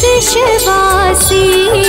देशवासी।